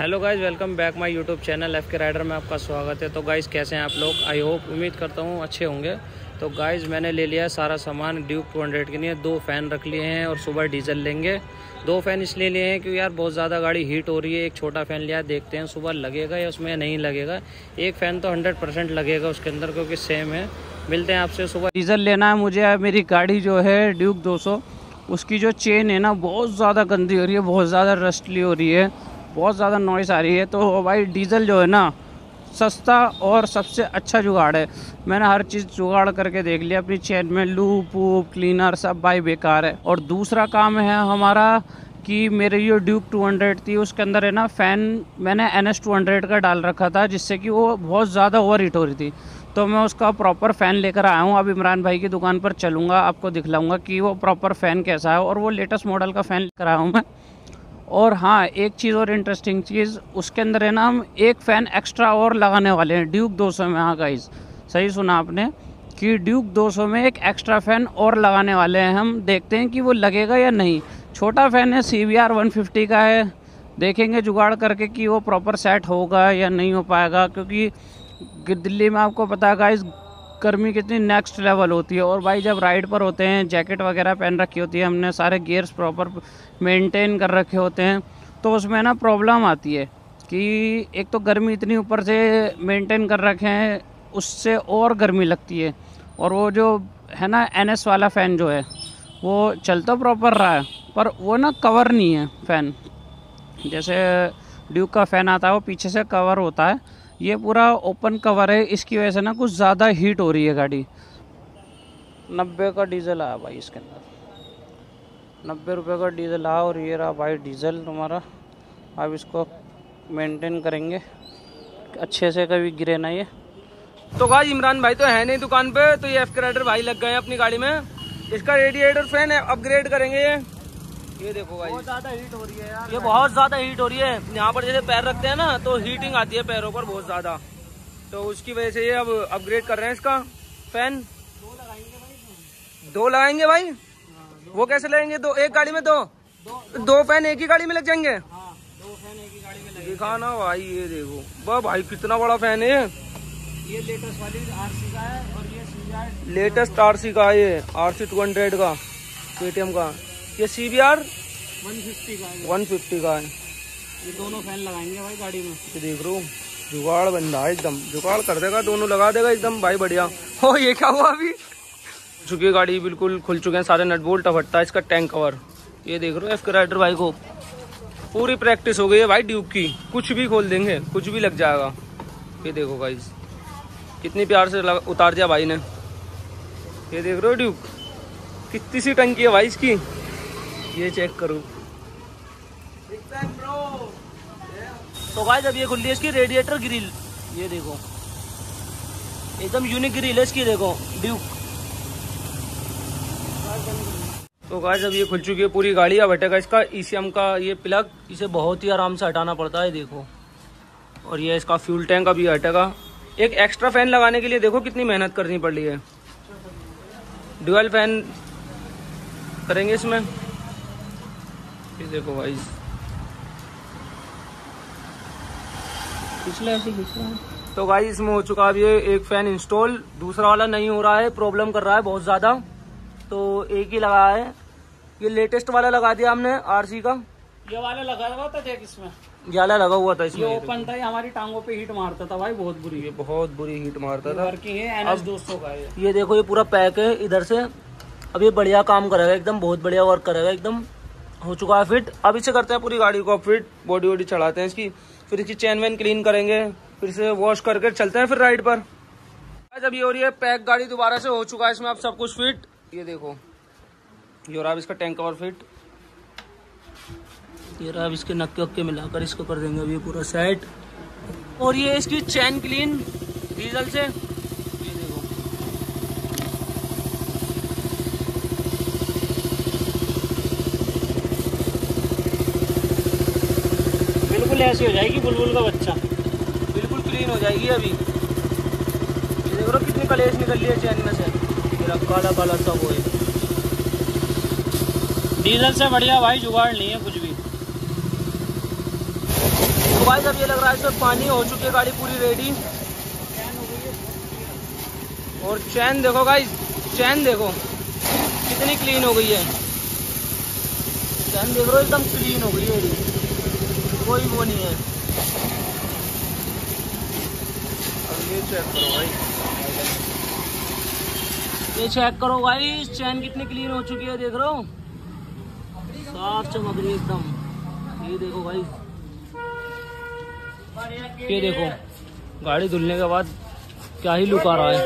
Hello guys welcome back my YouTube channel F K rider में आपका स्वागत है। तो गाइज़ कैसे हैं आप लोग? आई होप उम्मीद करता हूँ अच्छे होंगे। तो गाइज़ मैंने ले लिया सारा सामान ड्यूक 200 के लिए। दो फ़ैन रख लिए हैं और सुबह डीजल लेंगे। दो फ़ैन इसलिए लिए हैं क्योंकि यार बहुत ज़्यादा गाड़ी हीट हो रही है। एक छोटा फ़ैन लिया, देखते हैं सुबह लगेगा या उसमें नहीं लगेगा। एक फ़ैन तो हंड्रेड लगेगा उसके अंदर क्योंकि सेम है। मिलते हैं आपसे सुबह। डीजल लेना है मुझे। मेरी गाड़ी जो है ड्यूक दो सौ उसकी जो चेन है ना, बहुत ज़्यादा गंदी हो रही है, बहुत ज़्यादा रस्टली हो रही है। बहुत ज़्यादा नॉइस आ रही है तो भाई डीजल जो है ना, सस्ता और सबसे अच्छा जुगाड़ है। मैंने हर चीज़ जुगाड़ करके देख लिया, अपनी चैन में लूप वूप क्लीनर सब भाई बेकार है। और दूसरा काम है हमारा कि मेरी जो ड्यूक 200 थी, उसके अंदर है ना फ़ैन मैंने एन एस का डाल रखा था, जिससे कि वो बहुत ज़्यादा ओवर हीट हो रही थी। तो मैं उसका प्रॉपर फ़ैन लेकर आया हूँ। अब इमरान भाई की दुकान पर चलूँगा, आपको दिखलाऊँगा कि वो प्रॉपर फ़ैन कैसा है, और वो लेटेस्ट मॉडल का फ़ैन लेकर आया हूँ मैं। और हाँ एक चीज़ और इंटरेस्टिंग चीज़, उसके अंदर है ना हम एक फ़ैन एक्स्ट्रा और लगाने वाले हैं ड्यूक 200 में। हाँ गाइज़ सही सुना आपने कि ड्यूक 200 में एक एक्स्ट्रा फ़ैन और लगाने वाले हैं। हम देखते हैं कि वो लगेगा या नहीं। छोटा फ़ैन है सी वी आर का है। देखेंगे जुगाड़ करके कि वो प्रॉपर सेट होगा या नहीं हो पाएगा, क्योंकि दिल्ली में आपको पता है गाइज़ गर्मी कितनी नेक्स्ट लेवल होती है। और भाई जब राइड पर होते हैं जैकेट वगैरह पहन रखी होती है, हमने सारे गियर्स प्रॉपर मेंटेन कर रखे होते हैं तो उसमें ना प्रॉब्लम आती है कि एक तो गर्मी इतनी ऊपर से मेंटेन कर रखे हैं, उससे और गर्मी लगती है। और वो जो है ना एनएस वाला फ़ैन जो है, वो चल तो प्रॉपर रहा है, पर वो ना कवर नहीं है फ़ैन जैसे ड्यूक का फ़ैन आता है, वो पीछे से कवर होता है ये पूरा ओपन कवर है, इसकी वजह से ना कुछ ज़्यादा हीट हो रही है गाड़ी। नब्बे का डीजल आया भाई इसके अंदर। नब्बे रुपये का डीजल आया और ये रहा भाई डीजल तुम्हारा। अब इसको मेंटेन करेंगे। अच्छे से कभी गिरे ना ये। तो भाई इमरान भाई तो है नहीं दुकान पे तो ये एफ़ भाई लग गए अपनी गाड़ी में। इसका रेडिएटर फ़ैन है अपग्रेड करेंगे ये। ये देखो भाई। बहुत ज़्यादा हीट हो रही है यार। ये बहुत ज़्यादा हीट हो रही है। यहाँ पर जैसे पैर रखते हैं ना तो हीटिंग आती है पैरों पर बहुत ज़्यादा। तो उसकी वजह से ये अब अपग्रेड कर रहे हैं इसका। फ़ैन दो लगाएँगे भाई दो लगाएँगे भाई? हाँ, वो कैसे लगेंगे दो एक गाड़ी में दो? दो, फ़ैन एक ही गाड़ी में लग जाएँगे? हाँ, दो फ़ैन एक ही दिखा ना भाई ये देखो। वाह भाई कितना बड़ा फ़ैन है ये। लेटेस्ट वाली आरसी का है और ये लेटेस्ट आरसी का है ये आरसी टू हंड्रेड का पेटीएम का। ये C B R one fifty का वन फिफ्टी का है। ये दोनों फ़ैन लगाएँगे भाई गाड़ी में। ये देख रो जुगाड़ बन रहा है एकदम। जुगाड़ कर देगा दोनों लगा देगा एकदम। भाई बढ़िया। हो ये क्या हुआ अभी? चुकी गाड़ी बिल्कुल खुल चुके हैं सारे नट बोल्ट है इसका टैंक कवर ये देख रहे हो एफ़ राइडर भाई को। पूरी प्रैक्टिस हो गई है भाई ड्यूब की। कुछ भी खोल देंगे कुछ भी लग जाएगा। ये देखो भाई कितनी प्यार से उतार दिया भाई ने। ये देख रहे हो ड्यूब कितनी सी टंकी है भाई इसकी। ये चेक करो। तो भाई जब ये खुल है इसकी रेडिएटर ग्रिल ये देखो। एकदम यूनिक ग्रिल है इसकी, देखो। ड्यूक तो गाय जब ये खुल चुकी है पूरी गाड़ी। अब हटेगा इसका ईसीएम का ये प्लग इसे बहुत ही आराम से हटाना पड़ता है, देखो। और ये इसका फ्यूल टैंक अभी हटेगा एक एक्स्ट्रा फ़ैन लगाने के लिए देखो कितनी मेहनत करनी पड़ रही है। ड्यूअल फ़ैन करेंगे इसमें। ये देखो भाई। पिछले ऐसे तो भाई इसमें हो चुका है एक फ़ैन इंस्टॉल दूसरा वाला नहीं हो रहा है प्रॉब्लम कर रहा है बहुत ज़्यादा। तो एक ही लगाया है। ये लेटेस्ट वाला लगा दिया हमने आरसी का। ये वाला लगा हुआ था देख इसमें जाला लगा हुआ था इसमें। ये ओपन था हमारी टांगों पे हीट मारता था भाई बहुत बुरी। ये बहुत बुरी हीट मारता था। है एनएस 200 का ये। ये देखो ये पूरा पैक है इधर से। अब ये बढ़िया काम करेगा एकदम बहुत बढ़िया वर्क करेगा एकदम। हो चुका है फिट। अब इसे करते हैं पूरी गाड़ी को फिट, बॉडी वॉडी चढ़ाते हैं इसकी। फिर इसकी चैन वैन क्लीन करेंगे, फिर इसे वॉश करके चलते हैं फिर राइड पर। जब ये हो रही है पैक गाड़ी, दोबारा से हो चुका है इसमें अब सब कुछ फिट ये देखो, ये रहा इसका टैंक कवर फिट ये रहा इसके नक्के वक्के मिलाकर इसको कर देंगे अभी पूरा सेट और ये इसकी चैन क्लीन डीजल से। बिल्कुल ऐसी हो जाएगी बुलबुल का बच्चा। बिल्कुल क्लीन हो जाएगी अभी। देख रहे कितनी कलेश निकल रही है चैन में से। मेरा काला काला सब वो डीजल से बढ़िया भाई जुगाड़ नहीं है कुछ भी। तो भाई जब ये लग रहा है इसमें पानी हो चुकी है गाड़ी पूरी रेडी और चैन देखो गाइस चैन देखो। कितनी क्लीन हो गई है। चैन देख रहे हो एकदम क्लीन हो गई है। कोई वो नहीं है। अब ये चेक करो भाई। ये चेक करो भाई चैन कितनी क्लीन हो चुकी है देख रहे हो? साफ़ चमक रही एकदम। ये देखो भाई। ये देखो गाड़ी धुलने के बाद क्या ही लुक आ रहा है।